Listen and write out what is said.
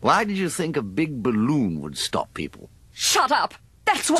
Why did you think a big balloon would stop people? Shut up! That's what...